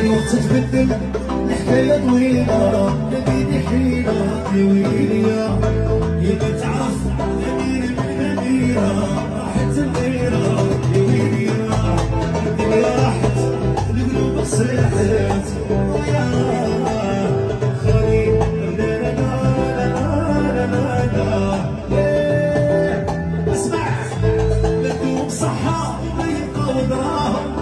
الوقت تبدل الحكاية طويلة لقيتي حيلة يا ويليا يا اللي تعرف لقينا من ديرة راحت نديرة يا ويليا الدنيا راحت القلوب صيحت ويا خالي لا لا لا لا لا لا. اسمع لكم صحة وما يبقى وضعها